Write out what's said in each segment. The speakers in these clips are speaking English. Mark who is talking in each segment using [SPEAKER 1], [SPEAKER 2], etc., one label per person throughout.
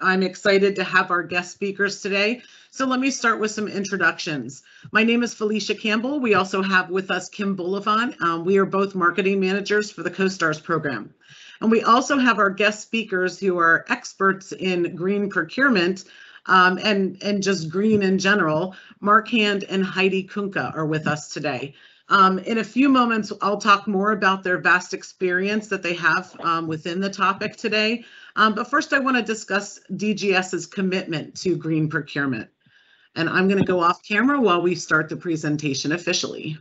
[SPEAKER 1] I'm excited to have our guest speakers today. So let me start with some introductions. My name is Felicia Campbell. We also have with us Kim Bullivant. Um, we are both marketing managers for the COSTARS program. And we also have our guest speakers who are experts in green procurement um, and, and just green in general. Mark Hand and Heidi Kunka are with us today. Um, in a few moments, I'll talk more about their vast experience that they have um, within the topic today. Um, but first, I want to discuss DGS's commitment to green procurement. And I'm going to go off camera while we start the presentation officially.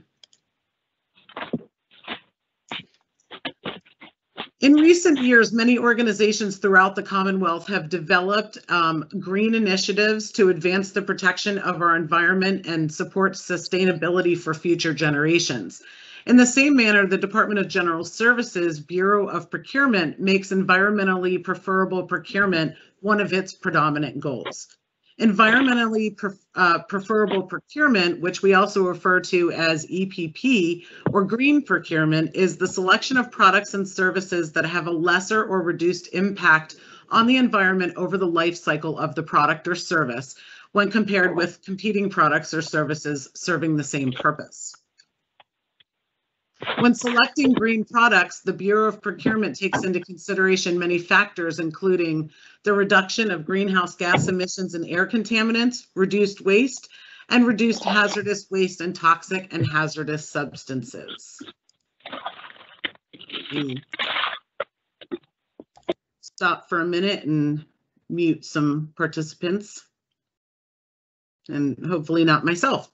[SPEAKER 1] In recent years, many organizations throughout the Commonwealth have developed um, green initiatives to advance the protection of our environment and support sustainability for future generations. In the same manner, the Department of General Services Bureau of Procurement makes environmentally preferable procurement one of its predominant goals. Environmentally uh, preferable procurement, which we also refer to as EPP or green procurement, is the selection of products and services that have a lesser or reduced impact on the environment over the life cycle of the product or service when compared with competing products or services serving the same purpose. When selecting green products, the Bureau of Procurement takes into consideration many factors, including the reduction of greenhouse gas emissions and air contaminants, reduced waste, and reduced hazardous waste and toxic and hazardous substances. Stop for a minute and mute some participants and hopefully not myself.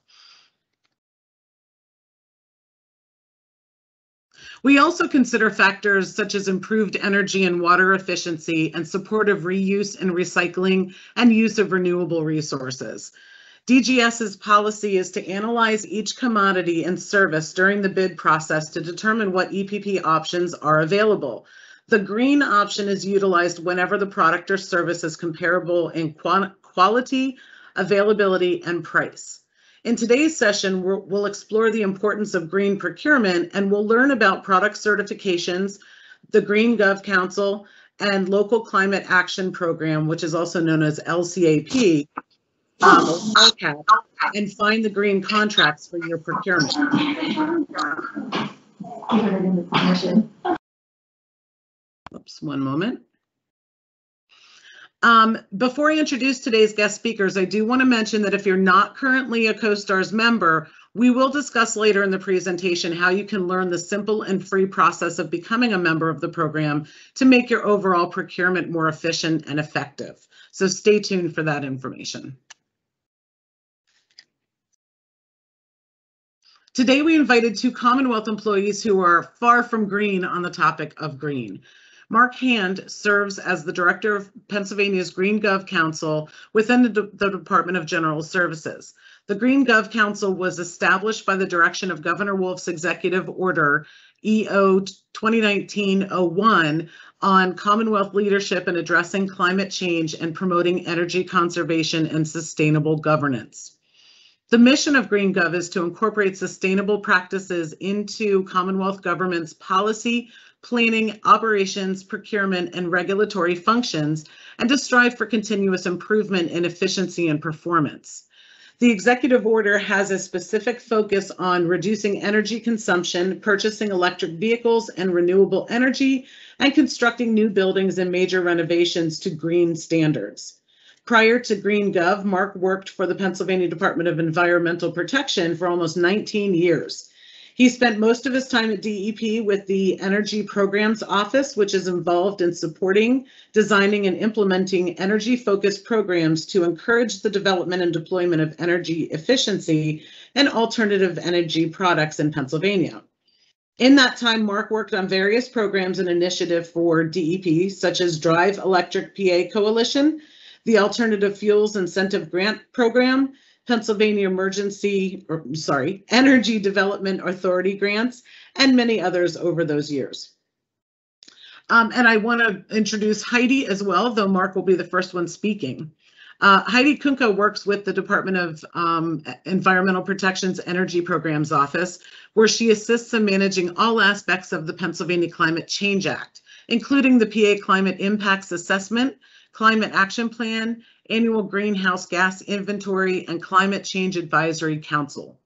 [SPEAKER 1] We also consider factors such as improved energy and water efficiency and supportive reuse and recycling and use of renewable resources. DGS's policy is to analyze each commodity and service during the bid process to determine what EPP options are available. The green option is utilized whenever the product or service is comparable in quality, availability, and price. In today's session, we'll explore the importance of green procurement and we'll learn about product certifications, the Green Gov Council, and Local Climate Action Program, which is also known as LCAP, um, and find the green contracts for your procurement. Oops, one moment. Um, before I introduce today's guest speakers, I do want to mention that if you're not currently a COSTARS member, we will discuss later in the presentation how you can learn the simple and free process of becoming a member of the program to make your overall procurement more efficient and effective. So stay tuned for that information. Today, we invited two Commonwealth employees who are far from green on the topic of green. Mark Hand serves as the director of Pennsylvania's Green Gov Council within the, De the Department of General Services. The Green Gov Council was established by the direction of Governor Wolf's executive order EO 2019-01 on Commonwealth leadership in addressing climate change and promoting energy conservation and sustainable governance. The mission of GreenGov is to incorporate sustainable practices into Commonwealth government's policy, planning, operations, procurement, and regulatory functions, and to strive for continuous improvement in efficiency and performance. The executive order has a specific focus on reducing energy consumption, purchasing electric vehicles and renewable energy, and constructing new buildings and major renovations to green standards. Prior to GreenGov, Mark worked for the Pennsylvania Department of Environmental Protection for almost 19 years. He spent most of his time at DEP with the Energy Programs Office, which is involved in supporting, designing, and implementing energy focused programs to encourage the development and deployment of energy efficiency and alternative energy products in Pennsylvania. In that time, Mark worked on various programs and initiatives for DEP, such as Drive Electric PA Coalition, the Alternative Fuels Incentive Grant Program, Pennsylvania Emergency, or sorry, Energy Development Authority grants, and many others over those years. Um, and I want to introduce Heidi as well, though Mark will be the first one speaking. Uh, Heidi Kunka works with the Department of um, Environmental Protection's Energy Programs Office, where she assists in managing all aspects of the Pennsylvania Climate Change Act, including the PA Climate Impacts Assessment, Climate Action Plan, Annual Greenhouse Gas Inventory, and Climate Change Advisory Council.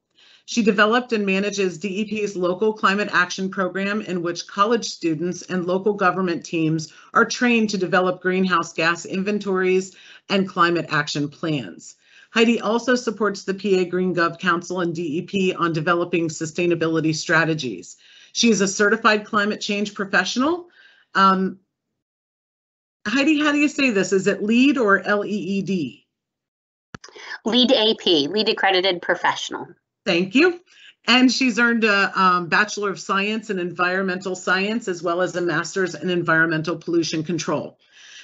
[SPEAKER 1] She developed and manages DEP's local climate action program in which college students and local government teams are trained to develop greenhouse gas inventories and climate action plans. Heidi also supports the PA Green Gov Council and DEP on developing sustainability strategies. She is a certified climate change professional. Um, Heidi, how do you say this? Is it LEED or L-E-E-D?
[SPEAKER 2] LEED AP, LEED accredited professional.
[SPEAKER 1] Thank you. And she's earned a um, Bachelor of Science in Environmental Science as well as a Master's in Environmental Pollution Control.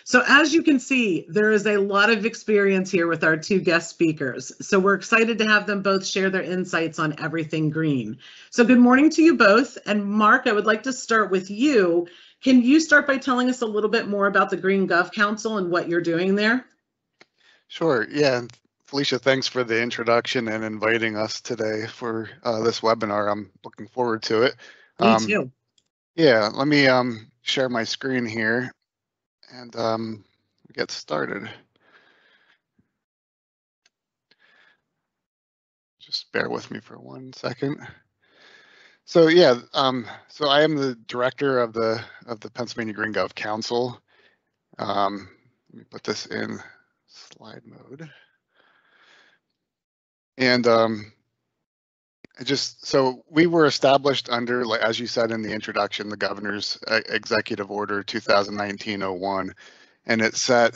[SPEAKER 1] So as you can see, there is a lot of experience here with our two guest speakers. So we're excited to have them both share their insights on everything green. So good morning to you both. And Mark, I would like to start with you. Can you start by telling us a little bit more about the Green Gov Council and what you're doing there?
[SPEAKER 3] Sure. Yeah. Felicia, thanks for the introduction and inviting us today for uh, this webinar. I'm looking forward to it.
[SPEAKER 1] Me um, too.
[SPEAKER 3] Yeah, let me um, share my screen here and um, get started. Just bear with me for one second. So yeah, um, so I am the director of the of the Pennsylvania Green Gov Council. Um, let me put this in slide mode. And um, just so we were established under, like as you said in the introduction, the governor's uh, executive order 2019-01, and it set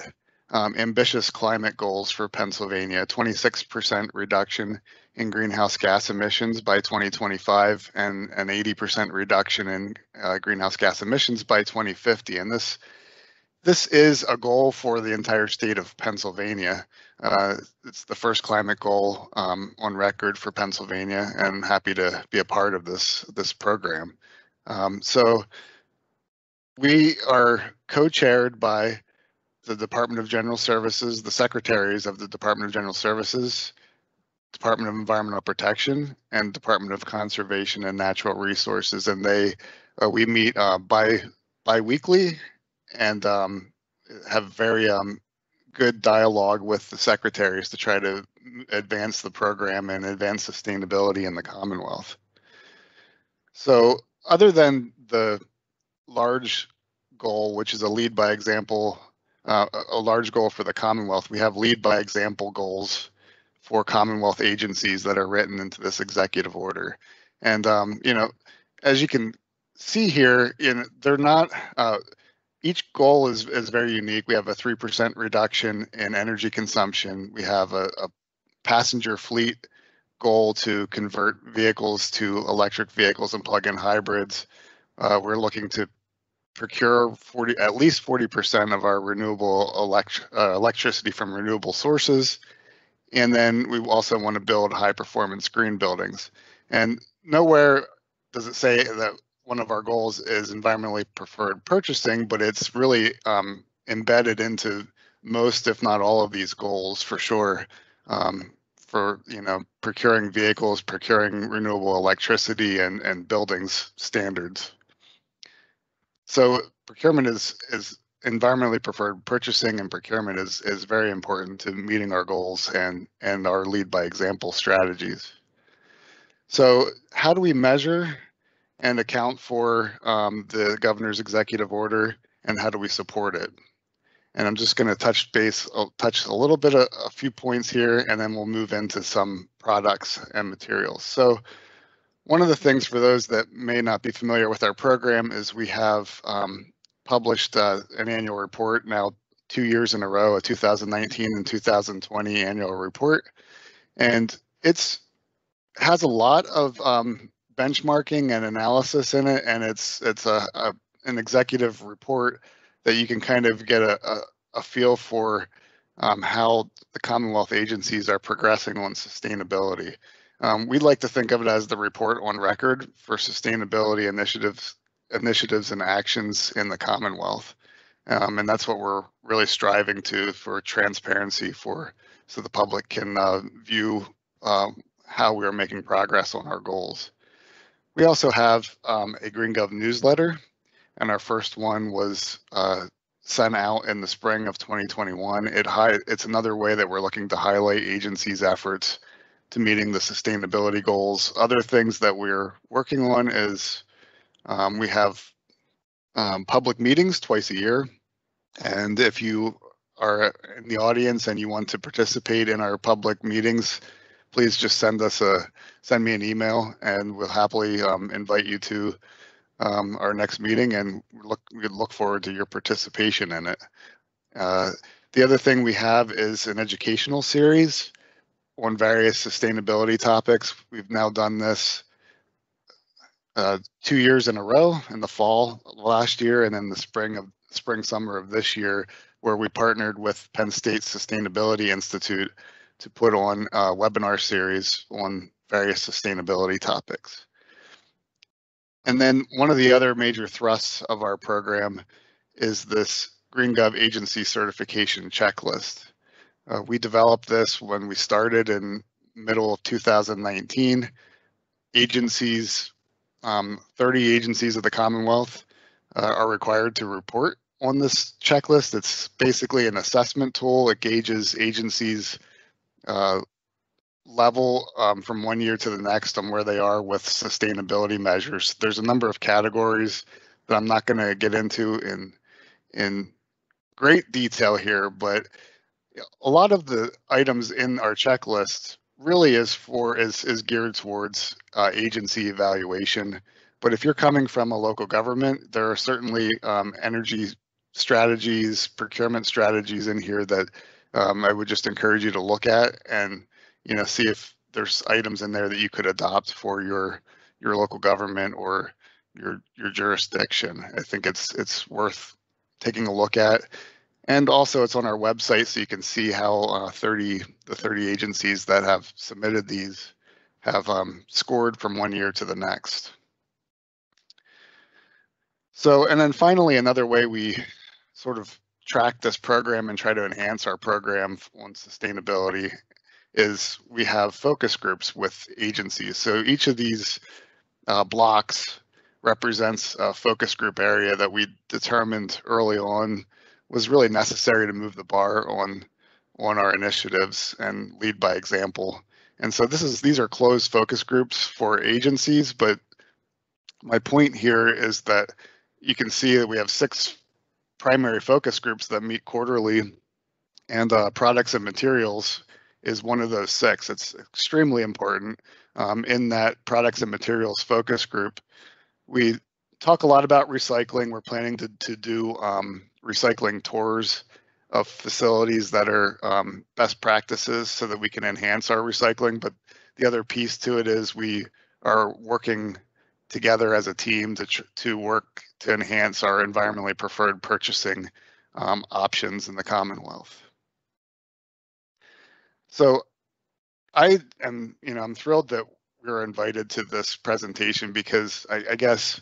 [SPEAKER 3] um, ambitious climate goals for Pennsylvania: 26% reduction in greenhouse gas emissions by 2025, and an 80% reduction in uh, greenhouse gas emissions by 2050. And this this is a goal for the entire state of Pennsylvania. Uh, it's the first climate goal um, on record for Pennsylvania, and I'm happy to be a part of this this program. Um, so we are co-chaired by the Department of General Services, the secretaries of the Department of General Services, Department of Environmental Protection, and Department of Conservation and Natural Resources, and they uh, we meet uh, by biweekly and um, have very um, good dialogue with the secretaries to try to advance the program and advance sustainability in the Commonwealth. So other than the large goal, which is a lead by example, uh, a large goal for the Commonwealth, we have lead by example goals for Commonwealth agencies that are written into this executive order. And, um, you know, as you can see here, in they're not, uh, each goal is, is very unique. We have a 3% reduction in energy consumption. We have a, a passenger fleet goal to convert vehicles to electric vehicles and plug-in hybrids. Uh, we're looking to procure 40, at least 40% of our renewable elect, uh, electricity from renewable sources. And then we also want to build high performance green buildings. And nowhere does it say that one of our goals is environmentally preferred purchasing, but it's really um, embedded into most, if not all, of these goals for sure. Um, for you know procuring vehicles, procuring renewable electricity, and and buildings standards. So procurement is is environmentally preferred purchasing and procurement is is very important to meeting our goals and and our lead by example strategies. So how do we measure and account for um, the governor's executive order and how do we support it? And I'm just going to touch base, I'll touch a little bit, of, a few points here, and then we'll move into some products and materials. So one of the things for those that may not be familiar with our program is we have um, published uh, an annual report now two years in a row, a 2019 and 2020 annual report. And it's has a lot of um, benchmarking and analysis in it, and it's it's a, a an executive report that you can kind of get a, a, a feel for um, how the Commonwealth agencies are progressing on sustainability. Um, we'd like to think of it as the report on record for sustainability initiatives, initiatives and actions in the Commonwealth. Um, and that's what we're really striving to for transparency for so the public can uh, view uh, how we are making progress on our goals. We also have um, a GreenGov newsletter, and our first one was uh, sent out in the spring of 2021. It hi- it's another way that we're looking to highlight agencies' efforts to meeting the sustainability goals. Other things that we're working on is um, we have um, public meetings twice a year. And if you are in the audience and you want to participate in our public meetings, please just send us a send me an email and we'll happily um, invite you to um, our next meeting and look we look forward to your participation in it. Uh, the other thing we have is an educational series on various sustainability topics. We've now done this uh, two years in a row in the fall last year and then the spring of spring summer of this year where we partnered with Penn State Sustainability Institute to put on a webinar series on various sustainability topics. And then one of the other major thrusts of our program is this GreenGov agency certification checklist. Uh, we developed this when we started in middle of 2019. Agencies, um, 30 agencies of the Commonwealth uh, are required to report on this checklist. It's basically an assessment tool. It gauges agencies' uh, level um, from one year to the next on where they are with sustainability measures. There's a number of categories that I'm not going to get into in in great detail here, but a lot of the items in our checklist really is for is is geared towards uh, agency evaluation. But if you're coming from a local government, there are certainly um, energy strategies, procurement strategies in here that um, I would just encourage you to look at and you know see if there's items in there that you could adopt for your your local government or your your jurisdiction. I think it's it's worth taking a look at. And also it's on our website so you can see how uh, 30 the 30 agencies that have submitted these have um, scored from one year to the next. So, and then finally, another way we sort of track this program and try to enhance our program on sustainability is we have focus groups with agencies. So each of these uh, blocks represents a focus group area that we determined early on was really necessary to move the bar on on our initiatives and lead by example. And so this is these are closed focus groups for agencies, but my point here is that you can see that we have six primary focus groups that meet quarterly and uh, products and materials is one of those six. It's extremely important um, in that products and materials focus group. We talk a lot about recycling. We're planning to, to do um, recycling tours of facilities that are um, best practices so that we can enhance our recycling. But the other piece to it is we are working together as a team to to work to enhance our environmentally preferred purchasing um, options in the Commonwealth. So I am, you know, I'm thrilled that we were invited to this presentation because I, I guess,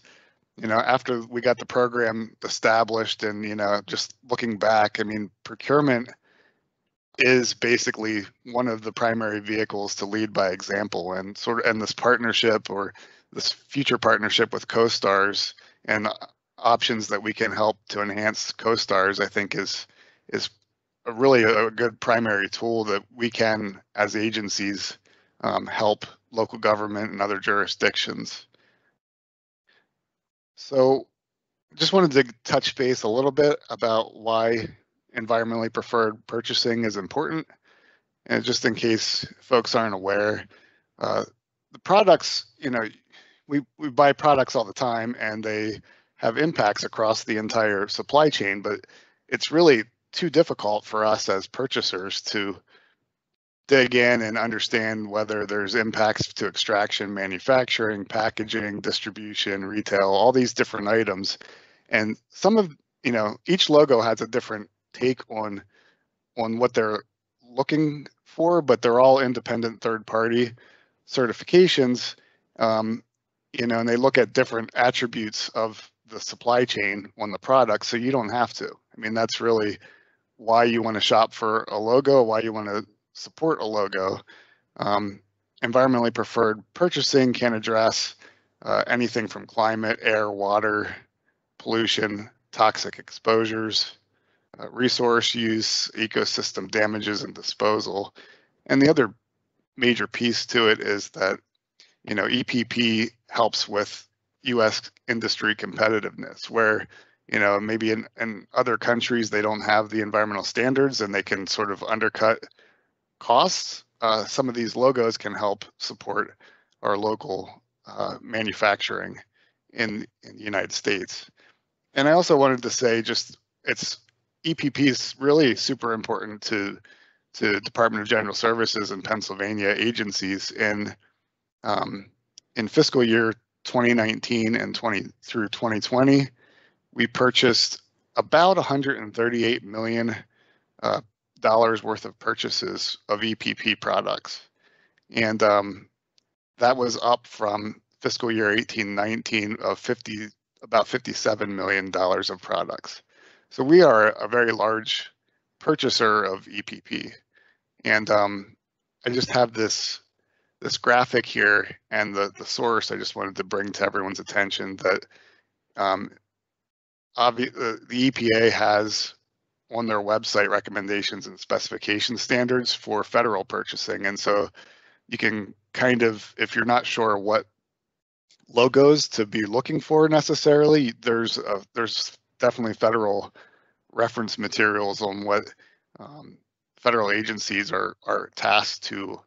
[SPEAKER 3] you know, after we got the program established and, you know, just looking back, I mean, procurement is basically one of the primary vehicles to lead by example. And sort of and this partnership or this future partnership with COSTARS and options that we can help to enhance COSTARS i think is is a really a good primary tool that we can as agencies um, help local government and other jurisdictions so just wanted to touch base a little bit about why environmentally preferred purchasing is important. And just in case folks aren't aware uh, the products you know we, we buy products all the time and they have impacts across the entire supply chain, but it's really too difficult for us as purchasers to dig in and understand whether there's impacts to extraction, manufacturing, packaging, distribution, retail, all these different items. And some of, you know, each logo has a different take on on what they're looking for, but they're all independent third party certifications. Um, you know, and they look at different attributes of the supply chain on the product, so you don't have to. I mean, that's really why you want to shop for a logo, why you want to support a logo. Um, environmentally preferred purchasing can address uh, anything from climate, air, water, pollution, toxic exposures. uh, resource use, ecosystem damages and disposal. And the other major piece to it is that, you know, EPP helps with US industry competitiveness where, you know, maybe in, in other countries, they don't have the environmental standards and they can sort of undercut costs. Uh, some of these logos can help support our local uh, manufacturing in, in the United States. And I also wanted to say just it's EPP is really super important to to Department of General Services and Pennsylvania agencies in um, in fiscal year 2019 and 20 through 2020, we purchased about 138 million uh, dollars worth of purchases of EPP products, and um, that was up from fiscal year 18-19 of 50 about 57 million dollars of products. So we are a very large purchaser of EPP, and um, I just have this this graphic here and the the source. I just wanted to bring to everyone's attention that um, obvi- uh, the EPA has on their website recommendations and specification standards for federal purchasing, and so you can kind of if you're not sure what logos to be looking for necessarily, there's a, there's definitely federal reference materials on what um, federal agencies are are tasked to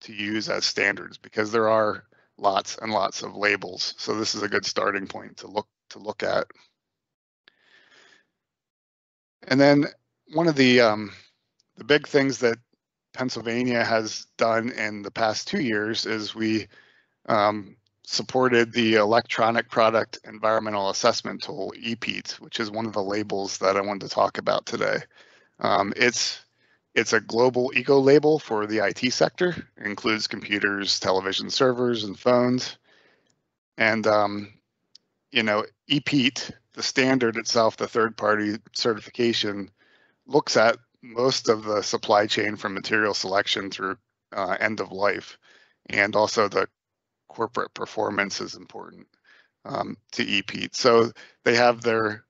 [SPEAKER 3] to use as standards because there are lots and lots of labels. So this is a good starting point to look to look at. And then one of the um, the big things that Pennsylvania has done in the past two years is we um, supported the Electronic Product Environmental Assessment Tool, EPEAT, which is one of the labels that I wanted to talk about today. Um, it's it's a global eco label for the IT sector. It includes computers, television servers, and phones. And um, you know, EPEAT, the standard itself, the third-party certification, looks at most of the supply chain from material selection through uh, end of life, and also the corporate performance is important um, to EPEAT. So they have their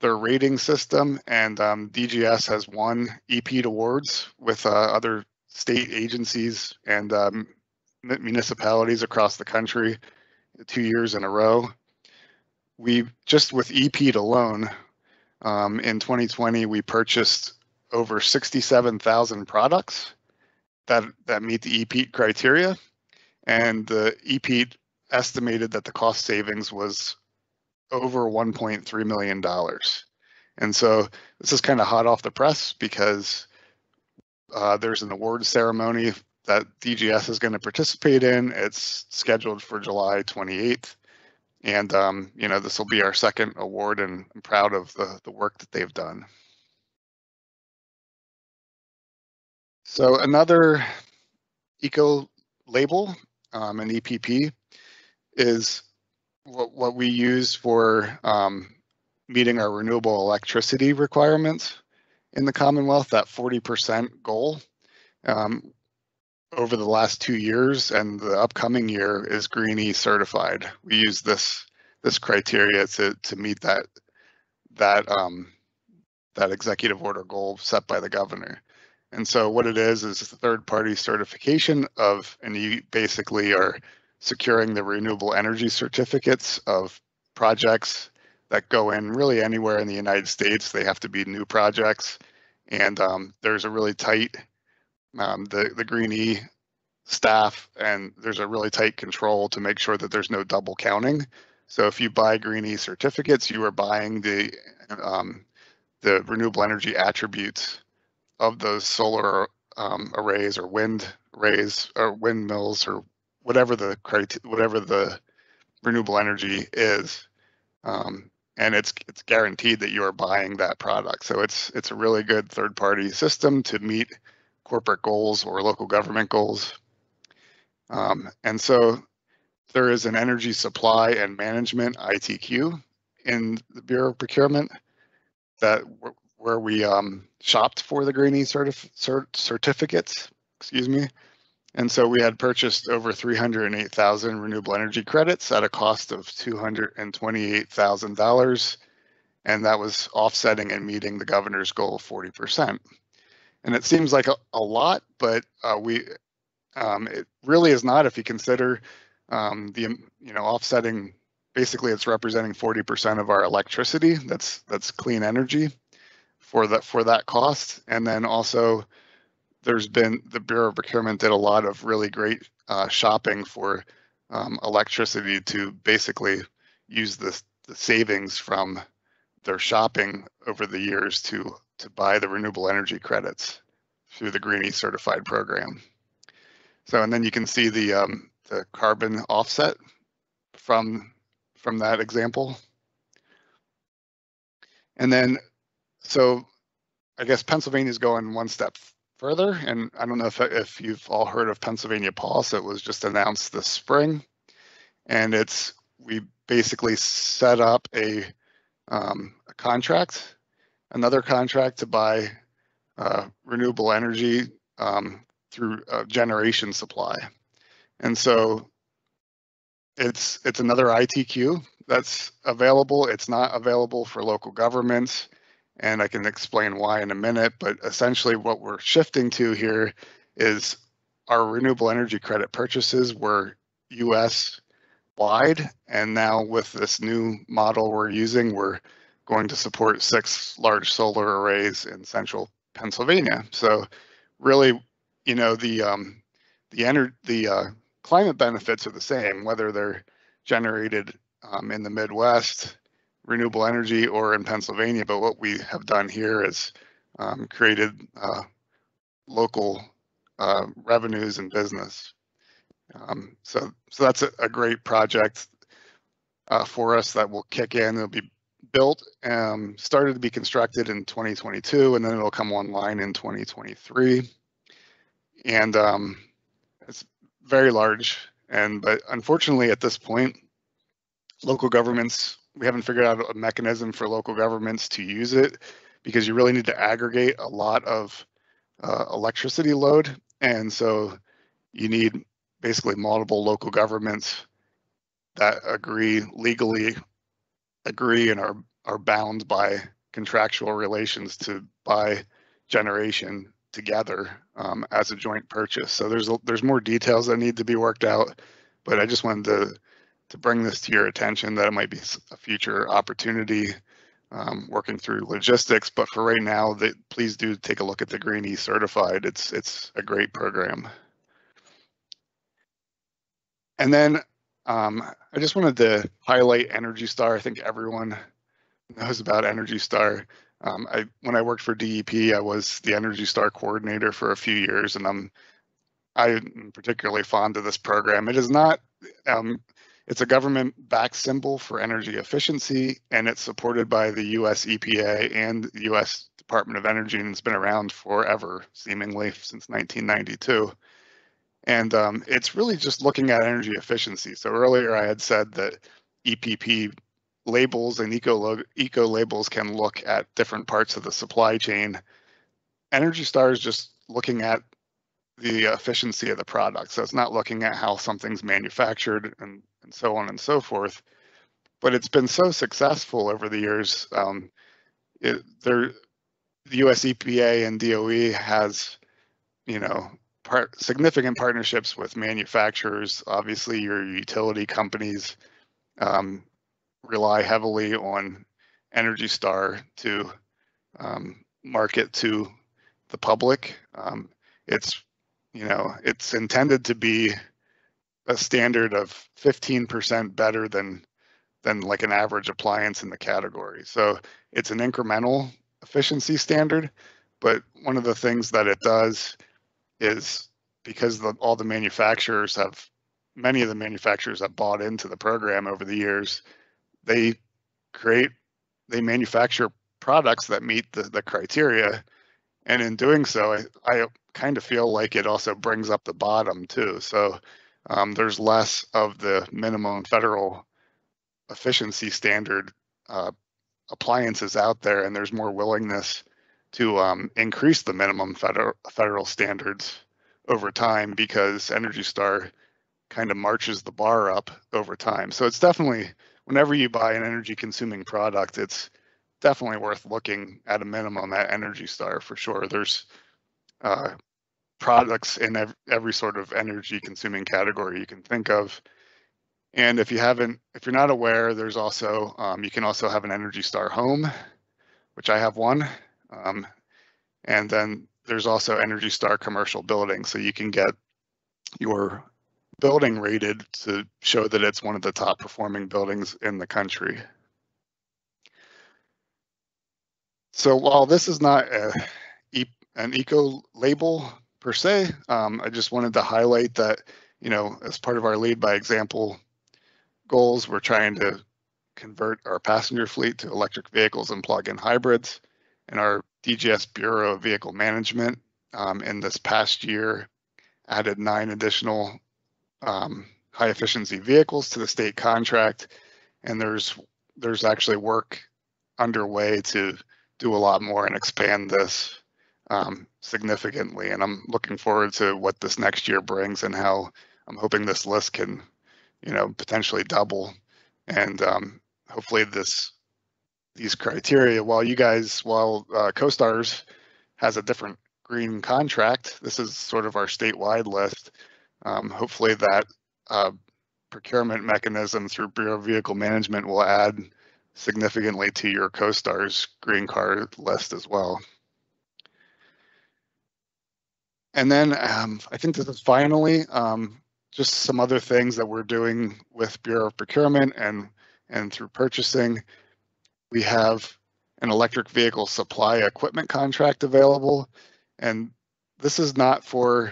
[SPEAKER 3] their rating system, and um, DGS has won EPEAT awards with uh, other state agencies and um, municipalities across the country two years in a row. We just with EPEAT alone, um, in 2020, we purchased over 67,000 products that that meet the EPEAT criteria and the EPEAT estimated that the cost savings was over 1.3 million dollars. And so this is kind of hot off the press because uh, there's an award ceremony that DGS is going to participate in. It's scheduled for July 28th. And, um, you know, this will be our second award and I'm proud of the, the work that they've done. So another eco label um, an EPP is what, what we use for um, meeting our renewable electricity requirements in the Commonwealth, that 40% goal. Um, over the last two years and the upcoming year is Green E certified. We use this this criteria to to meet that that um, that executive order goal set by the governor. And so what it is is third party certification of, and you basically are securing the renewable energy certificates of projects that go in really anywhere in the United States. They have to be new projects. And um, there's a really tight, um, the, the Green E staff, and there's a really tight control to make sure that there's no double counting. So if you buy Green E certificates, you are buying the um, the renewable energy attributes of those solar um, arrays or wind arrays or windmills or whatever the whatever the renewable energy is, um, and it's it's guaranteed that you are buying that product. So it's it's a really good third party system to meet corporate goals or local government goals. Um, and so there is an energy supply and management ITQ in the Bureau of Procurement that where we um, shopped for the Green certif cert certificates, excuse me. And so we had purchased over 308,000 renewable energy credits at a cost of $228,000. And that was offsetting and meeting the governor's goal of 40%. And it seems like a, a lot, but uh, we um, it really is not if you consider um, the you know offsetting. Basically, it's representing 40% of our electricity. That's that's clean energy for that for that cost. And then also, there's been the Bureau of Procurement did a lot of really great uh, shopping for um, electricity to basically use the the savings from their shopping over the years to to buy the renewable energy credits through the Green-e certified program. So, and then you can see the um, the carbon offset from from that example. And then, so I guess Pennsylvania's going one step further, and I don't know if if you've all heard of Pennsylvania Pulse. It was just announced this spring, and it's we basically set up a, um, a contract, another contract to buy uh, renewable energy um, through generation supply. And so it's it's another ITQ that's available. It's not available for local governments, and I can explain why in a minute. But essentially, what we're shifting to here is our renewable energy credit purchases were U.S. wide, and now with this new model we're using, we're going to support six large solar arrays in central Pennsylvania. So really, you know, the um, the ener- the uh, climate benefits are the same, whether they're generated um, in the Midwest, renewable energy, or in Pennsylvania. But what we have done here is um, created uh, local uh, revenues and business. Um, so, so that's a, a great project uh, for us that will kick in. It'll be built, um, started to be constructed in 2022, and then it'll come online in 2023. And um, it's very large. And but unfortunately, at this point, local governments we haven't figured out a mechanism for local governments to use it because you really need to aggregate a lot of uh, electricity load, and so you need basically multiple local governments that agree legally agree and are are bound by contractual relations to buy generation together um, as a joint purchase. So there's there's more details that need to be worked out, but I just wanted to to bring this to your attention that it might be a future opportunity um, working through logistics. But for right now, that please do take a look at the Green E certified. It's it's a great program. And then um, I just wanted to highlight Energy Star. I think everyone knows about Energy Star. Um, I when I worked for DEP, I was the Energy Star coordinator for a few years, and I'm I'm particularly fond of this program. It is not um, it's a government-backed symbol for energy efficiency, and it's supported by the U.S. EPA and U.S. Department of Energy, and it's been around forever, seemingly since 1992. And um, it's really just looking at energy efficiency. So earlier I had said that EPP labels and eco, eco labels can look at different parts of the supply chain. Energy Star is just looking at the efficiency of the product. So it's not looking at how something's manufactured and, and so on and so forth. But it's been so successful over the years. Um, it, the US EPA and DOE has, you know, part, significant partnerships with manufacturers. Obviously, your utility companies, um, rely heavily on Energy Star to um, market to the public. Um, it's you know it's intended to be a standard of 15% better than than like an average appliance in the category. So it's an incremental efficiency standard, but one of the things that it does is because the, all the manufacturers have many of the manufacturers have bought into the program over the years they create they manufacture products that meet the, the criteria. And in doing so I, I kind of feel like it also brings up the bottom too. So um, there's less of the minimum federal efficiency standard uh, appliances out there and there's more willingness to um, increase the minimum federal federal standards over time because energy star kind of marches the bar up over time so it's definitely whenever you buy an energy consuming product, it's definitely worth looking at a minimum at Energy Star for sure. There's uh, products in ev- every sort of energy consuming category you can think of. And if you haven't, if you're not aware, there's also, um, you can also have an Energy Star home, which I have one. Um, and then there's also Energy Star commercial buildings, So you can get your building rated to show that it's one of the top performing buildings in the country. So while this is not a, an eco label per se, um, I just wanted to highlight that, you know, as part of our lead by example goals, we're trying to convert our passenger fleet to electric vehicles and plug-in hybrids. And our DGS Bureau of Vehicle Management um, in this past year added nine additional um, high efficiency vehicles to the state contract. And there's there's actually work underway to do a lot more and expand this um, significantly. And I'm looking forward to what this next year brings and how I'm hoping this list can, you know, potentially double. And um, hopefully this these criteria, while you guys, while uh, COSTARS has a different green contract, this is sort of our statewide list. Um, hopefully that uh, procurement mechanism through Bureau of Vehicle Management will add significantly to your CoStar's green card list as well. And then um, I think this is finally um, just some other things that we're doing with Bureau of Procurement and and through purchasing. We have an electric vehicle supply equipment contract available, and this is not for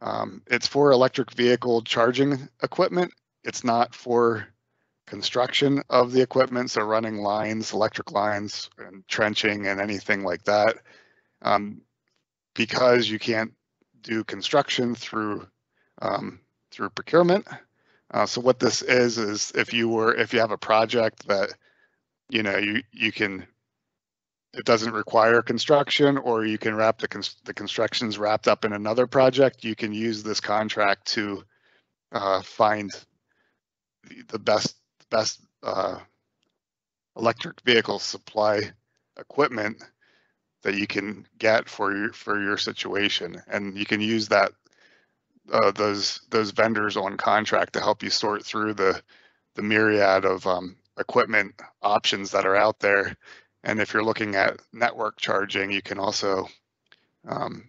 [SPEAKER 3] um, it's for electric vehicle charging equipment. It's not for construction of the equipment, so running lines, electric lines, and trenching, and anything like that. Um, because you can't do construction through um, through procurement. Uh, so what this is is if you were if you have a project that you know you you can it doesn't require construction or you can wrap the cons- the construction's wrapped up in another project you can use this contract to uh, find the, best best uh, electric vehicle supply equipment that you can get for your for your situation. And you can use that uh, those those vendors on contract to help you sort through the the myriad of um, equipment options that are out there and if you're looking at network charging you can also um,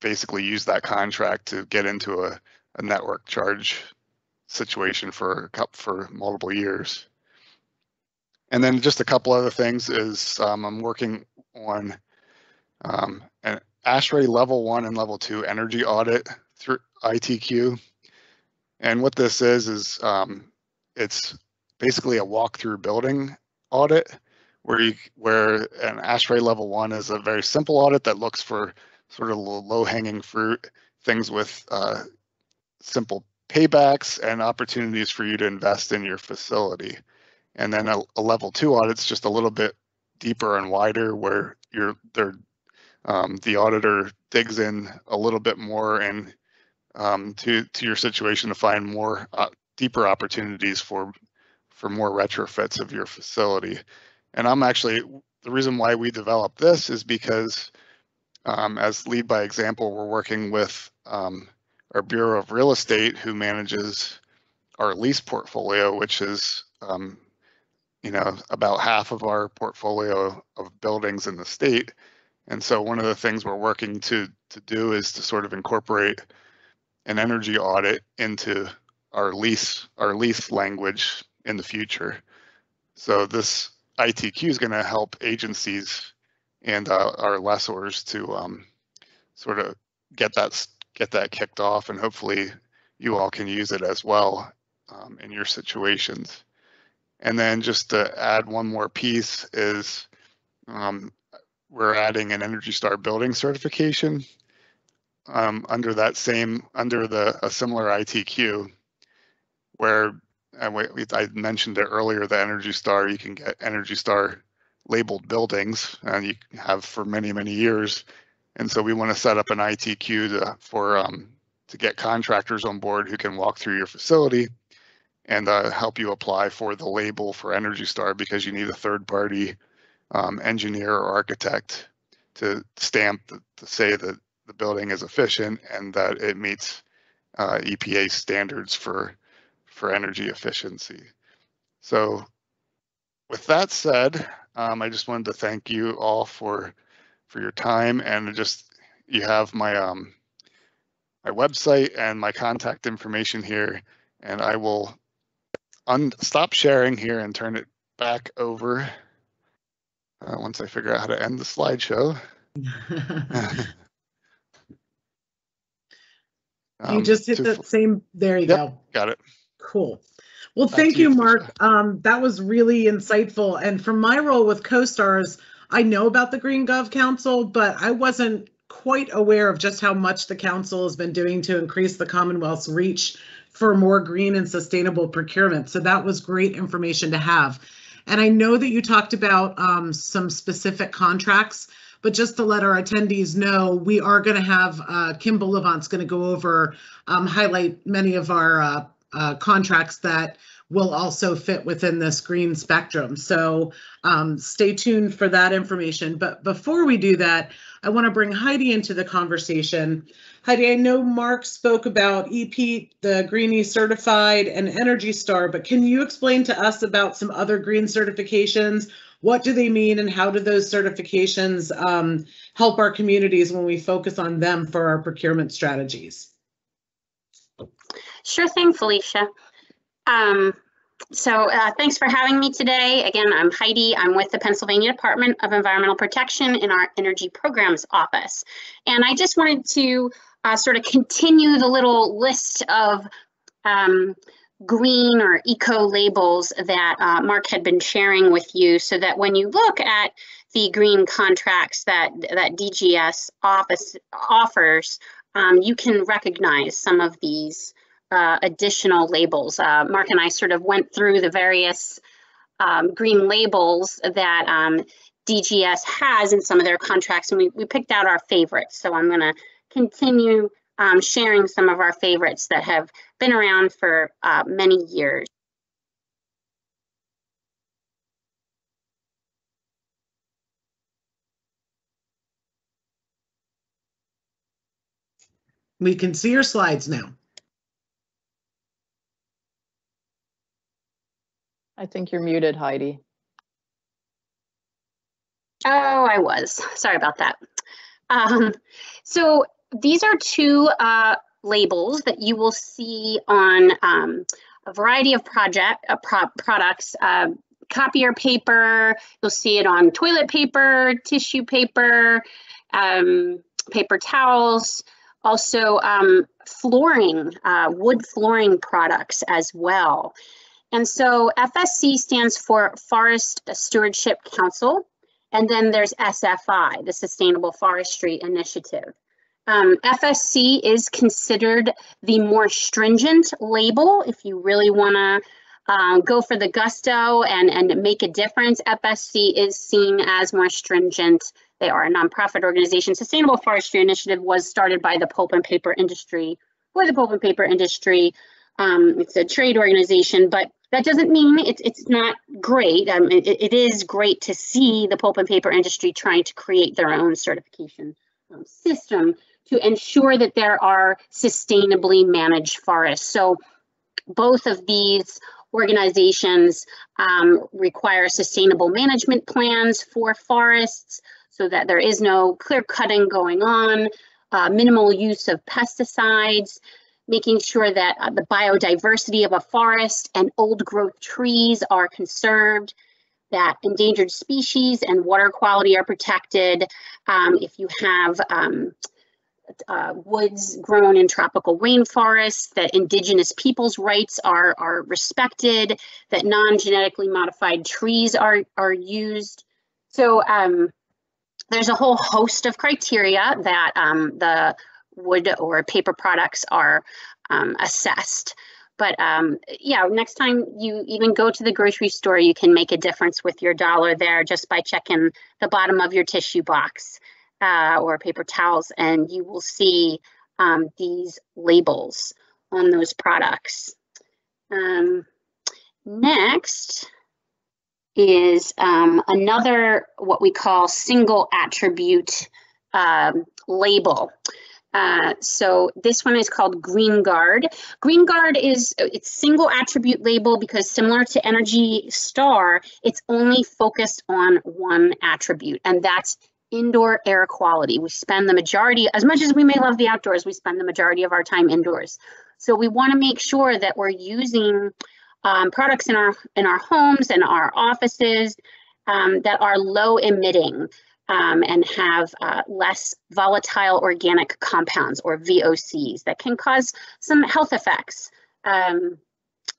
[SPEAKER 3] basically use that contract to get into a, a network charge situation for for multiple years and then just a couple other things is um, I'm working on um, an ASHRAE level one and level two energy audit through ITQ. And what this is, is um, it's basically a walkthrough building audit where you, where an ASHRAE level one is a very simple audit that looks for sort of low hanging fruit, things with uh, simple paybacks and opportunities for you to invest in your facility. And then a, a level two audit's just a little bit deeper and wider where you're there um, the auditor digs in a little bit more and um, to to your situation to find more uh, deeper opportunities for for more retrofits of your facility. And I'm actually the reason why we developed this is because um, as lead by example, we're working with um, our Bureau of Real Estate who manages our lease portfolio, which is um, you know, about half of our portfolio of buildings in the state. And so one of the things we're working to to do is to sort of incorporate an energy audit into our lease our lease language in the future. So this ITQ is going to help agencies and uh, our lessors to um, sort of get that get that kicked off, and hopefully you all can use it as well um, in your situations. And then just to add one more piece is um, we're adding an Energy Star building certification um, under that same, under the, a similar ITQ where and we, I mentioned it earlier, the Energy Star, you can get Energy Star labeled buildings and you have for many, many years. And so we want to set up an ITQ to, for um, to get contractors on board who can walk through your facility and uh, help you apply for the label for Energy Star because you need a third party um, engineer or architect to stamp th- to say that the building is efficient and that it meets uh, EPA standards for for energy efficiency. So, with that said, um, I just wanted to thank you all for for your time and just you have my um my website and my contact information here, and I will un- stop sharing here and turn it back over uh, once I figure out how to end the slideshow.
[SPEAKER 1] You
[SPEAKER 3] Um,
[SPEAKER 1] just hit
[SPEAKER 3] to
[SPEAKER 1] the same, there you
[SPEAKER 3] Yep.
[SPEAKER 1] go.
[SPEAKER 3] Got it.
[SPEAKER 1] Cool. Well,
[SPEAKER 3] Back
[SPEAKER 1] thank
[SPEAKER 3] you,
[SPEAKER 1] you, Mark. Um, that was really insightful. And from my role with CoStars, I know about the Green Gov Council, but I wasn't quite aware of just how much the council has been doing to increase the Commonwealth's reach for more green and sustainable procurement. So that was great information to have. And I know that you talked about um, some specific contracts, but just to let our attendees know, we are going to have uh, Kim Bullivant's going to go over, um, highlight many of our uh, uh, contracts that will also fit within this green spectrum. So um, stay tuned for that information. But before we do that, I want to bring Heidi into the conversation. Heidi, I know Mark spoke about EP, the Green-e Certified and Energy Star, but can you explain to us about some other green certifications? What do they mean and how do those certifications um, help our communities when we focus on them for our procurement strategies?
[SPEAKER 2] Sure thing, Felicia. Um, so uh, thanks for having me today. Again, I'm Heidi. I'm with the Pennsylvania Department of Environmental Protection in our Energy Programs Office. And I just wanted to uh, sort of continue the little list of um, green or eco labels that uh, Mark had been sharing with you so that when you look at the green contracts that, that DGS office offers, um, you can recognize some of these uh, additional labels. Uh, Mark and I sort of went through the various um, green labels that um, DGS has in some of their contracts, and we, we picked out our favorites. So I'm going to continue um, sharing some of our favorites that have been around for uh, many years.
[SPEAKER 1] We can see your slides now.
[SPEAKER 4] I think you're muted, Heidi.
[SPEAKER 2] Oh, I was. Sorry about that. Um, so these are two uh, labels that you will see on um, a variety of project uh, pro products. Uh, copier paper, you'll see it on toilet paper, tissue paper, um, paper towels, also um, flooring, uh, wood flooring products as well. And so FSC stands for Forest Stewardship Council. And then there's SFI, the Sustainable Forestry Initiative. Um, FSC is considered the more stringent label if you really want to uh, go for the gusto and, and make a difference. FSC is seen as more stringent. They are a nonprofit organization. Sustainable Forestry Initiative was started by the pulp and paper industry for the pulp and paper industry. Um, it's a trade organization, but that doesn't mean it's it's not great. Um, it, it is great to see the pulp and paper industry trying to create their own certification um, system to ensure that there are sustainably managed forests. So both of these organizations um, require sustainable management plans for forests so that there is no clear cutting going on, uh, minimal use of pesticides, making sure that uh, the biodiversity of a forest and old growth trees are conserved, that endangered species and water quality are protected. Um, if you have um, uh, woods grown in tropical rainforests, that indigenous people's rights are, are respected, that non-genetically modified trees are, are used. So um, there's a whole host of criteria that um, the wood or paper products are um, assessed. But um, yeah, next time you even go to the grocery store, you can make a difference with your dollar there just by checking the bottom of your tissue box uh, or paper towels, and you will see um, these labels on those products. Um, next, is um, another what we call single attribute um, label. Uh, so this one is called Green Guard. Green Guard is it's single attribute label because similar to Energy Star, it's only focused on one attribute, and that's indoor air quality. We spend the majority, as much as we may love the outdoors, we spend the majority of our time indoors. So we want to make sure that we're using um, products in our in our homes and our offices um, that are low emitting um, and have uh, less volatile organic compounds or VOCs that can cause some health effects. Um,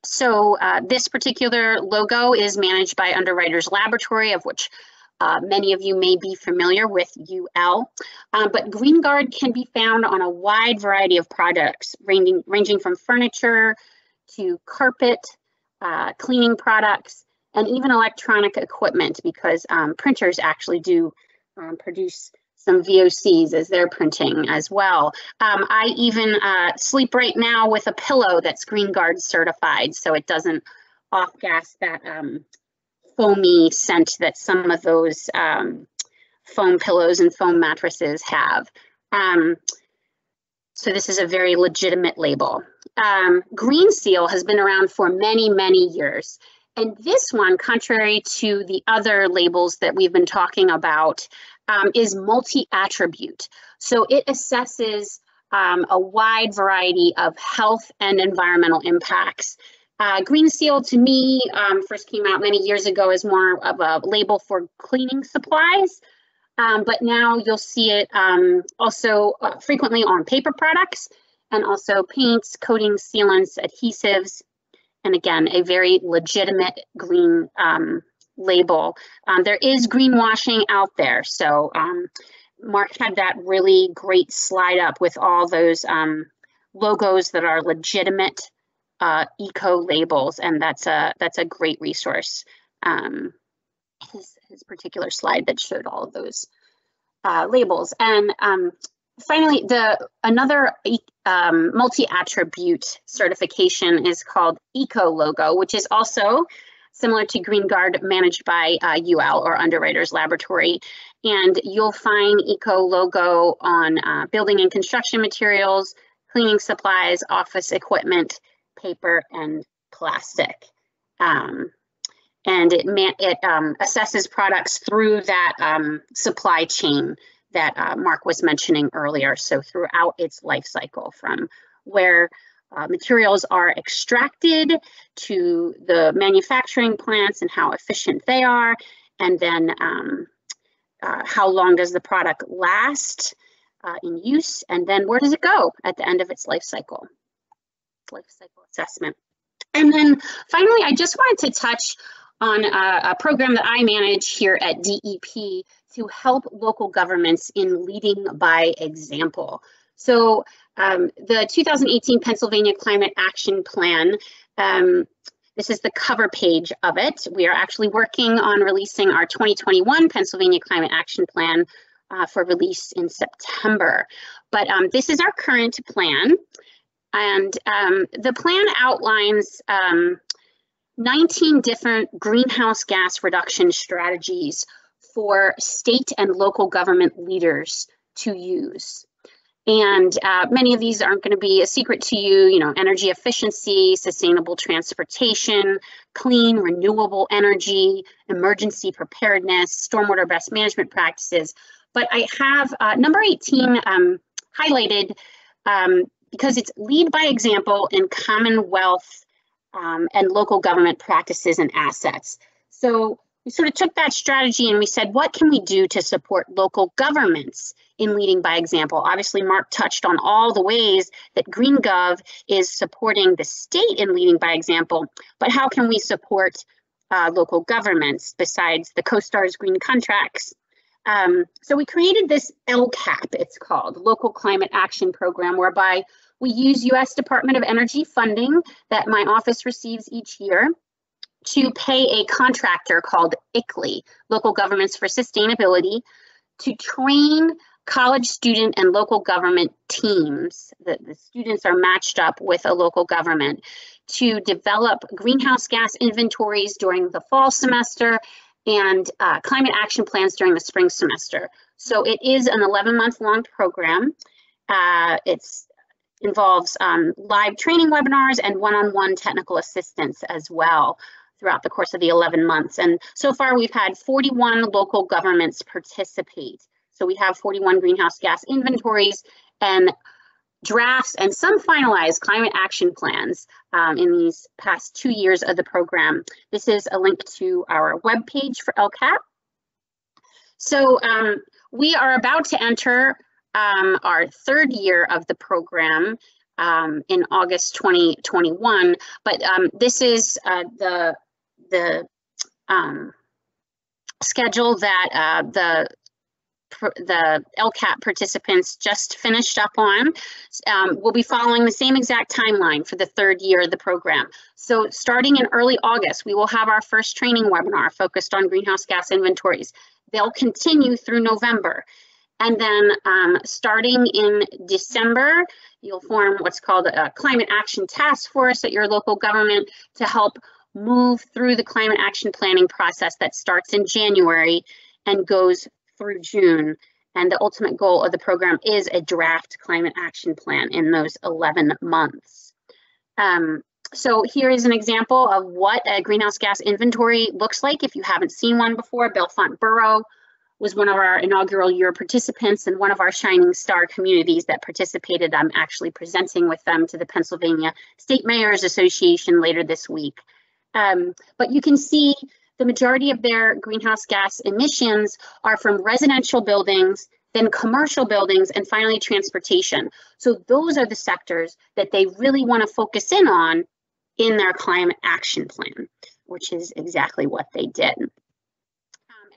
[SPEAKER 2] so uh, this particular logo is managed by Underwriters Laboratory, of which uh, many of you may be familiar with UL, uh, but GreenGuard can be found on a wide variety of products, ranging, ranging from furniture to carpet, uh, cleaning products, and even electronic equipment because um, printers actually do um, produce some VOCs as they're printing as well. Um, I even uh, sleep right now with a pillow that's Green Guard certified, so it doesn't off-gas that um, foamy scent that some of those um, foam pillows and foam mattresses have. Um, so this is a very legitimate label. Um, Green Seal has been around for many, many years. And this one, contrary to the other labels that we've been talking about, um, is multi-attribute. So it assesses um, a wide variety of health and environmental impacts. Uh, Green Seal to me um, first came out many years ago as more of a label for cleaning supplies, um, but now you'll see it um, also uh, frequently on paper products and also paints, coatings, sealants, adhesives, and again, a very legitimate green um, label. Um, there is greenwashing out there. So um, Mark had that really great slide up with all those um, logos that are legitimate uh, eco labels, and that's a that's a great resource. Um, his, his particular slide that showed all of those uh, labels. And um, finally, the another um, multi-attribute certification is called Eco Logo, which is also similar to Green Guard managed by uh, UL or Underwriters Laboratory. And you'll find Eco Logo on uh, building and construction materials, cleaning supplies, office equipment, paper, and plastic. Um, and it, it um, assesses products through that um, supply chain that uh, Mark was mentioning earlier. So throughout its life cycle from where uh, materials are extracted to the manufacturing plants and how efficient they are, and then um, uh, how long does the product last uh, in use, and then where does it go at the end of its life cycle, life cycle assessment. And then finally, I just wanted to touch on a, a program that I manage here at DEP to help local governments in leading by example. So um, the 2018 Pennsylvania Climate Action Plan, um, this is the cover page of it. We are actually working on releasing our 2021 Pennsylvania Climate Action Plan uh, for release in September. But um, this is our current plan. And um, the plan outlines um, 19 different greenhouse gas reduction strategies for state and local government leaders to use. And uh, many of these aren't going to be a secret to you, you know, energy efficiency, sustainable transportation, clean, renewable energy, emergency preparedness, stormwater best management practices. But I have uh, number 18 um, highlighted um, because it's lead by example in Commonwealth um, and local government practices and assets. So we sort of took that strategy and we said, what can we do to support local governments in leading by example? Obviously, Mark touched on all the ways that GreenGov is supporting the state in leading by example, but how can we support uh, local governments besides the CoStar's green contracts? Um, so we created this LCAP, it's called, Local Climate Action Program, whereby we use US Department of Energy funding that my office receives each year to pay a contractor called ICLEI, Local Governments for Sustainability, to train college student and local government teams. The, the students are matched up with a local government to develop greenhouse gas inventories during the fall semester and uh, climate action plans during the spring semester. So it is an 11 month long program. Uh, it's involves um, live training webinars and one-on-one technical assistance as well throughout the course of the 11 months. And so far we've had 41 local governments participate. So we have 41 greenhouse gas inventories and drafts and some finalized climate action plans um, in these past two years of the program. This is a link to our webpage for LCAP. So um, we are about to enter um, our third year of the program um, in August 2021, but um, this is uh, the the um, schedule that uh, the the LCAP participants just finished up on. Um, we'll be following the same exact timeline for the third year of the program. So starting in early August, we will have our first training webinar focused on greenhouse gas inventories. They'll continue through November. And then um, starting in December, you'll form what's called a climate action task force at your local government to help move through the climate action planning process that starts in January and goes through June. And the ultimate goal of the program is a draft climate action plan in those 11 months. Um, so here is an example of what a greenhouse gas inventory looks like if you haven't seen one before. Bellefonte Borough was one of our inaugural year participants and one of our shining star communities that participated. I'm actually presenting with them to the Pennsylvania State Mayors Association later this week. Um, but you can see the majority of their greenhouse gas emissions are from residential buildings, then commercial buildings, and finally transportation. So those are the sectors that they really want to focus in on in their climate action plan, which is exactly what they did.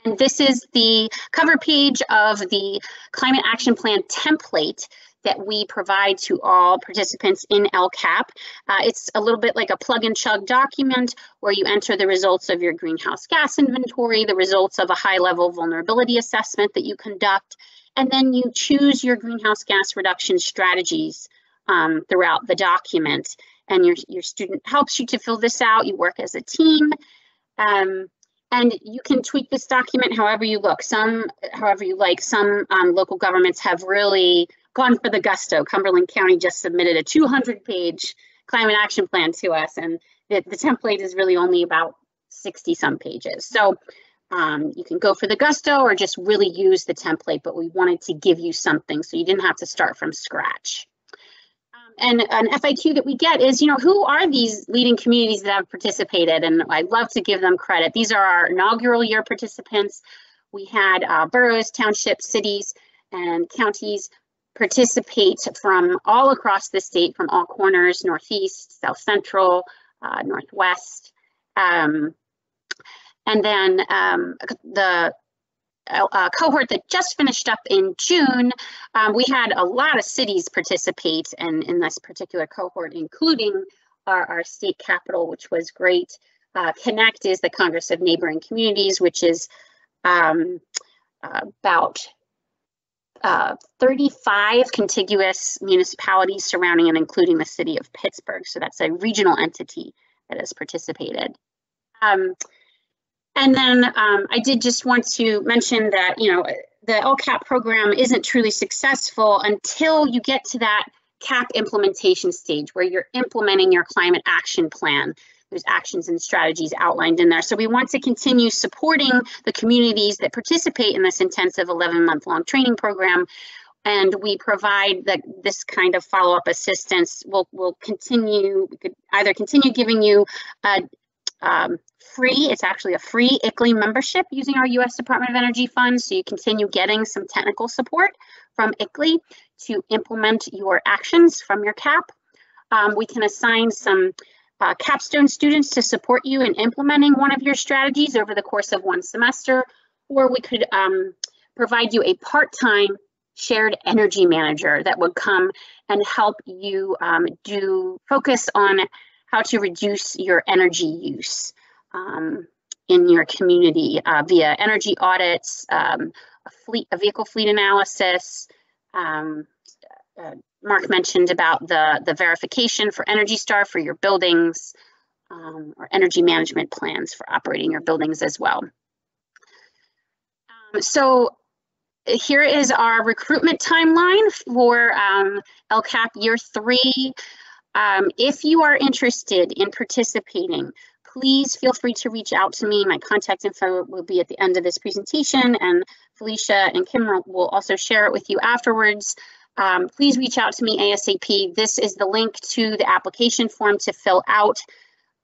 [SPEAKER 2] And this is the cover page of the Climate Action Plan template that we provide to all participants in LCAP. Uh, it's a little bit like a plug and chug document where you enter the results of your greenhouse gas inventory, the results of a high level vulnerability assessment that you conduct, and then you choose your greenhouse gas reduction strategies um, throughout the document. And your, your student helps you to fill this out. You work as a team. Um, and you can tweak this document however you look. Some, however you like. Some um, local governments have really gone for the gusto. Cumberland County just submitted a 200-page climate action plan to us, and the, the template is really only about 60 some pages. So um, you can go for the gusto or just really use the template, but we wanted to give you something so you didn't have to start from scratch and an FAQ that we get is, you know, who are these leading communities that have participated? And I'd love to give them credit. These are our inaugural year participants. We had uh, boroughs, townships, cities, and counties participate from all across the state, from all corners, Northeast, South Central, uh, Northwest. Um, and then um, the a cohort that just finished up in June, um, we had a lot of cities participate in, in this particular cohort, including our, our state capital, which was great. Uh, Connect is the Congress of Neighboring Communities, which is um, uh, about uh, 35 contiguous municipalities surrounding and including the city of Pittsburgh. So that's a regional entity that has participated. Um, and then um, I did just want to mention that, you know, the LCAP program isn't truly successful until you get to that CAP implementation stage where you're implementing your climate action plan. There's actions and strategies outlined in there. So we want to continue supporting the communities that participate in this intensive 11 month long training program. And we provide that this kind of follow up assistance. We'll, we'll continue, we could either continue giving you a, um, free. It's actually a free ICLEI membership using our U.S. Department of Energy funds. So you continue getting some technical support from ICLEI to implement your actions from your CAP. Um, we can assign some uh, capstone students to support you in implementing one of your strategies over the course of one semester, or we could um, provide you a part-time shared energy manager that would come and help you um, do focus on how to reduce your energy use um, in your community uh, via energy audits, um, a fleet, a vehicle fleet analysis, um, uh, Mark mentioned about the, the verification for Energy Star for your buildings um, or energy management plans for operating your buildings as well. Um, so here is our recruitment timeline for um, LCAP year three. Um, if you are interested in participating, please feel free to reach out to me. My contact info will be at the end of this presentation and Felicia and Kim will also share it with you afterwards. Um, please reach out to me ASAP. This is the link to the application form to fill out.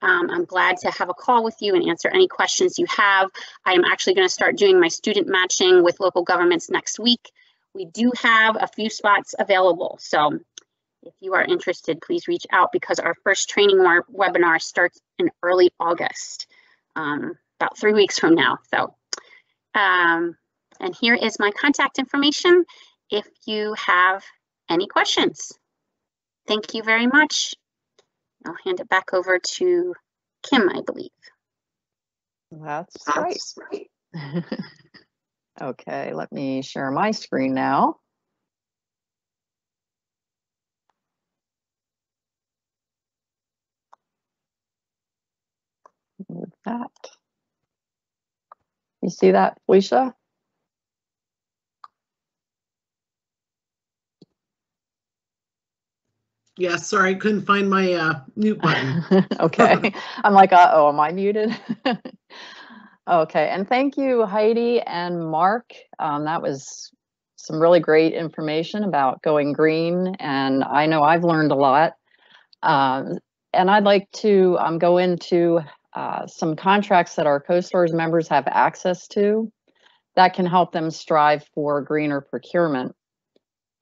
[SPEAKER 2] Um, I'm glad to have a call with you and answer any questions you have. I am actually going to start doing my student matching with local governments next week. We do have a few spots available. So if you are interested, please reach out because our first training webinar starts in early August, um, about three weeks from now. So, um, and here is my contact information if you have any questions. Thank you very much. I'll hand it back over to Kim, I believe.
[SPEAKER 4] That's right. okay, let me share my screen now. With that. You see that, Felicia?
[SPEAKER 1] Yeah, sorry, I couldn't find my uh, mute button.
[SPEAKER 4] okay. I'm like, uh oh, am I muted? okay. And thank you, Heidi and Mark. Um, that was some really great information about going green. And I know I've learned a lot. Um, and I'd like to um, go into uh, some contracts that our CoSTARS members have access to that can help them strive for greener procurement.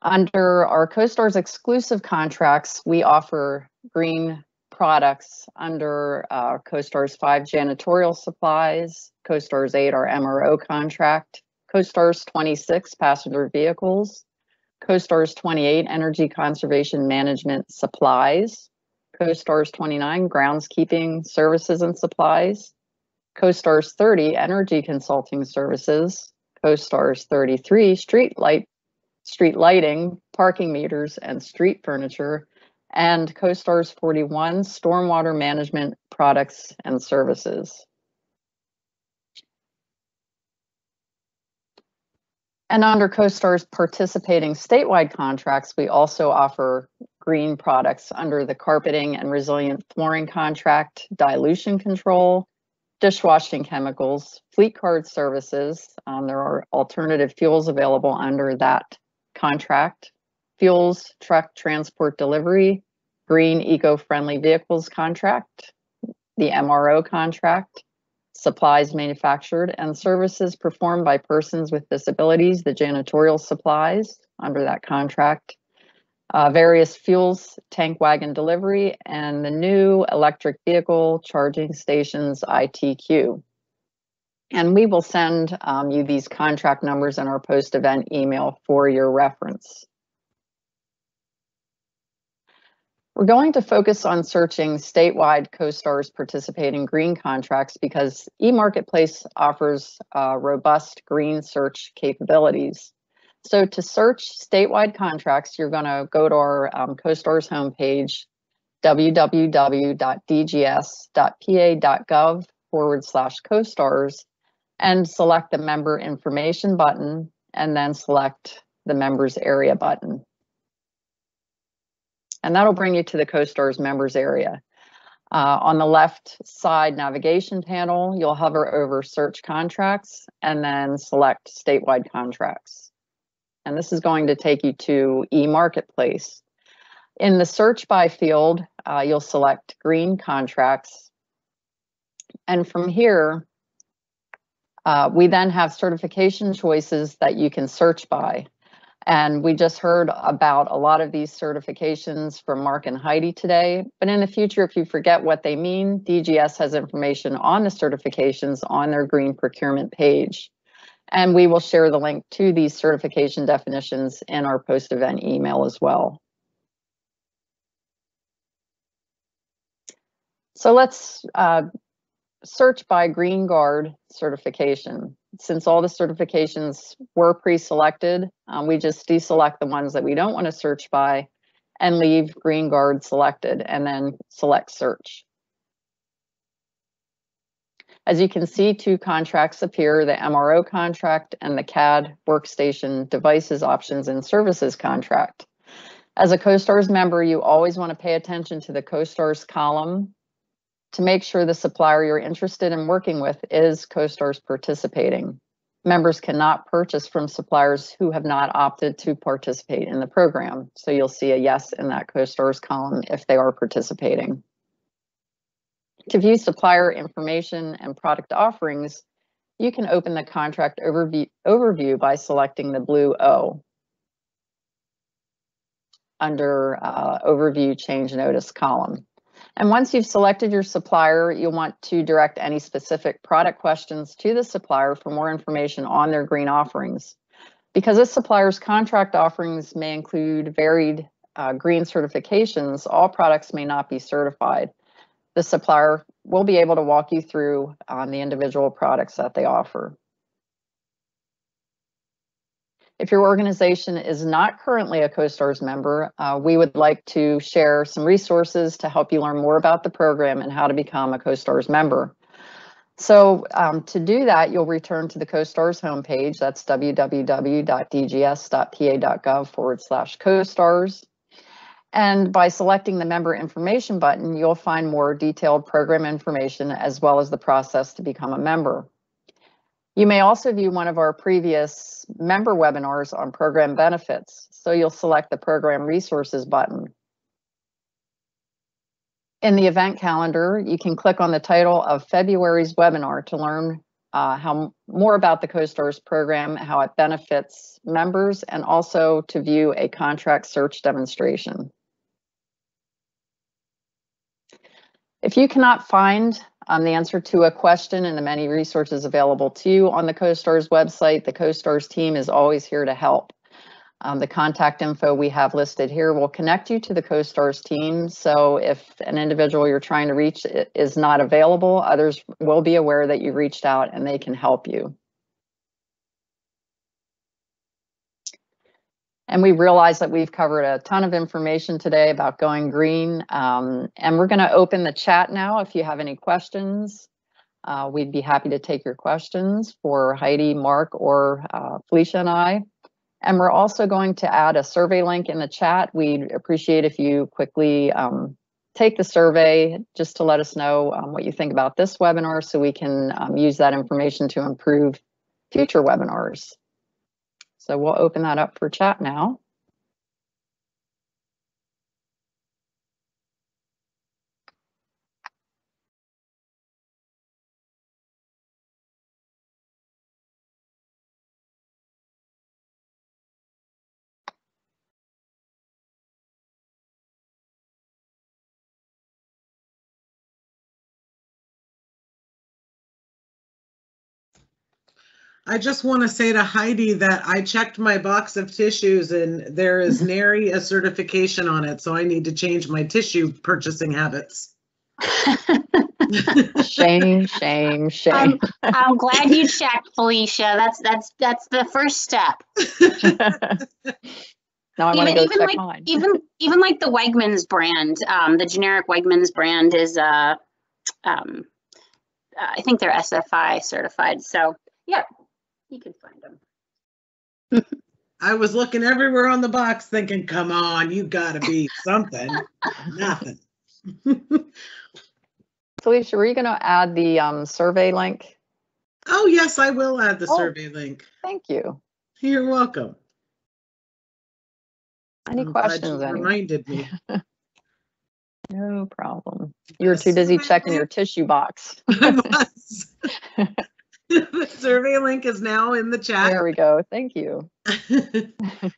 [SPEAKER 4] Under our CoSTARS exclusive contracts, we offer green products under uh, CoSTARS 5 janitorial supplies, CoSTARS 8 our MRO contract, CoSTARS 26 passenger vehicles, CoSTARS 28 energy conservation management supplies, CoSTARS 29 groundskeeping services and supplies, CoSTARS 30 energy consulting services, CoSTARS 33 street light street lighting, parking meters, and street furniture, and CoSTARS 41 stormwater management products and services. And under CoSTAR's participating statewide contracts, we also offer green products under the carpeting and resilient flooring contract, dilution control, dishwashing chemicals, fleet card services. Um, there are alternative fuels available under that contract, fuels, truck transport delivery, green eco-friendly vehicles contract, the MRO contract, supplies manufactured and services performed by persons with disabilities, the janitorial supplies under that contract, uh, various fuels, tank wagon delivery, and the new electric vehicle charging stations ITQ. And we will send um, you these contract numbers in our post-event email for your reference. We're going to focus on searching statewide CoSTARS participating green contracts because eMarketplace offers uh, robust green search capabilities. So to search statewide contracts, you're going to go to our um, CoSTARS homepage, www.dgs.pa.gov forward slash CoSTARS, and select the member information button and then select the members area button. And that'll bring you to the CoSTARS members area. Uh, on the left side navigation panel, you'll hover over search contracts and then select statewide contracts. And this is going to take you to eMarketplace. In the search by field, uh, you'll select green contracts. And from here, uh, we then have certification choices that you can search by. And we just heard about a lot of these certifications from Mark and Heidi today. But in the future, if you forget what they mean, DGS has information on the certifications on their green procurement page. And we will share the link to these certification definitions in our post-event email as well. So let's uh, search by Green Guard certification. Since all the certifications were pre-selected, um, we just deselect the ones that we don't want to search by and leave Green Guard selected and then select search. As you can see, two contracts appear, the MRO contract and the CAD workstation devices options and services contract. As a CoSTARS member, you always want to pay attention to the CoSTARS column to make sure the supplier you're interested in working with is CoSTARS participating. Members cannot purchase from suppliers who have not opted to participate in the program. So you'll see a yes in that CoSTARS column if they are participating. To view supplier information and product offerings, you can open the contract overview, overview by selecting the blue O under uh, Overview Change Notice column. And once you've selected your supplier, you'll want to direct any specific product questions to the supplier for more information on their green offerings. Because a supplier's contract offerings may include varied uh, green certifications, all products may not be certified the supplier will be able to walk you through on the individual products that they offer. If your organization is not currently a CoSTARS member, uh, we would like to share some resources to help you learn more about the program and how to become a CoSTARS member. So um, to do that, you'll return to the CoSTARS homepage. That's www.dgs.pa.gov forward slash CoSTARS. And by selecting the member information button, you'll find more detailed program information as well as the process to become a member. You may also view one of our previous member webinars on program benefits. So you'll select the program resources button. In the event calendar, you can click on the title of February's webinar to learn uh, how more about the CoSTARS program, how it benefits members, and also to view a contract search demonstration. If you cannot find um, the answer to a question in the many resources available to you on the CoSTARS website, the CoSTARS team is always here to help. Um, the contact info we have listed here will connect you to the CoSTARS team. So if an individual you're trying to reach is not available, others will be aware that you reached out and they can help you. And we realize that we've covered a ton of information today about going green. Um, and we're going to open the chat now. If you have any questions, uh, we'd be happy to take your questions for Heidi, Mark, or uh, Felicia and I. And we're also going to add a survey link in the chat. We'd appreciate if you quickly um, take the survey just to let us know um, what you think about this webinar so we can um, use that information to improve future webinars. So we'll open that up for chat now.
[SPEAKER 1] I just want to say to Heidi that I checked my box of tissues and there is nary a certification on it, so I need to change my tissue purchasing habits.
[SPEAKER 4] shame, shame, shame.
[SPEAKER 2] I'm, I'm glad you checked, Felicia. That's that's that's the first step.
[SPEAKER 4] now I want to go check
[SPEAKER 2] like,
[SPEAKER 4] mine.
[SPEAKER 2] even even like the Wegmans brand, um, the generic Wegmans brand is uh, um, uh, I think they're SFI certified. So yeah, you can find them.
[SPEAKER 1] I was looking everywhere on the box thinking, come on, you gotta be something. Nothing.
[SPEAKER 4] Felicia, were you going to add the um, survey link?
[SPEAKER 1] Oh, yes, I will add the
[SPEAKER 4] Oh.
[SPEAKER 1] survey link.
[SPEAKER 4] Thank you.
[SPEAKER 1] You're welcome.
[SPEAKER 4] Any
[SPEAKER 1] I'm glad you
[SPEAKER 4] questions? anyone?
[SPEAKER 1] Reminded me.
[SPEAKER 4] No problem. You were
[SPEAKER 1] Yes,
[SPEAKER 4] too busy
[SPEAKER 1] survey
[SPEAKER 4] checking your tissue box.
[SPEAKER 1] I was. The survey link is now in the chat.
[SPEAKER 4] There we go. Thank you.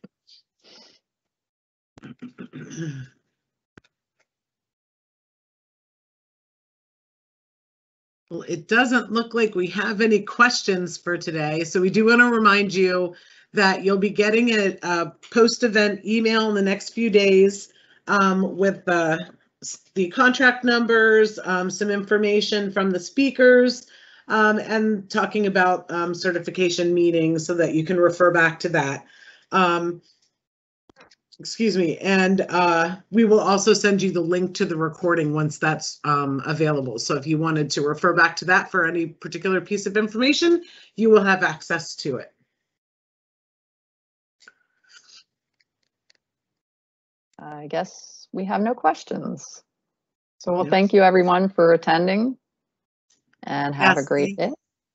[SPEAKER 1] Well, it doesn't look like we have any questions for today, so we do want to remind you that you'll be getting a, a post-event email in the next few days um, with the, the contract numbers, um, some information from the speakers, um, and talking about um, certification meetings so that you can refer back to that. Um, excuse me, and uh, we will also send you the link to the recording once that's um, available. So if you wanted to refer back to that for any particular piece of information, you will have access to it.
[SPEAKER 4] I guess we have no questions. So well,
[SPEAKER 1] Yes.
[SPEAKER 4] thank you everyone for attending and have a
[SPEAKER 1] Yes,
[SPEAKER 4] great day.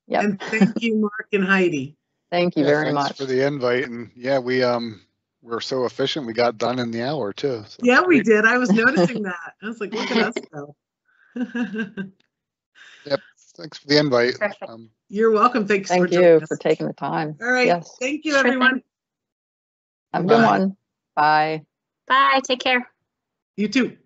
[SPEAKER 4] Yep.
[SPEAKER 1] And thank you, Mark and Heidi.
[SPEAKER 4] Thank you
[SPEAKER 3] Yeah,
[SPEAKER 4] very
[SPEAKER 3] thanks
[SPEAKER 4] much.
[SPEAKER 3] For the invite and yeah, we, um, we're so efficient. We got done in the hour too. so
[SPEAKER 1] Yeah, we did. I was noticing that. I was like, look at us go. yep.
[SPEAKER 3] Thanks for the invite. Um,
[SPEAKER 1] You're welcome. Thanks for
[SPEAKER 4] Thank
[SPEAKER 1] joining
[SPEAKER 4] you
[SPEAKER 1] us.
[SPEAKER 4] for taking the time.
[SPEAKER 1] All right.
[SPEAKER 4] Yes.
[SPEAKER 1] Thank you,
[SPEAKER 2] Sure
[SPEAKER 1] everyone.
[SPEAKER 4] Have a good one. Bye.
[SPEAKER 2] Bye, take care.
[SPEAKER 1] You too.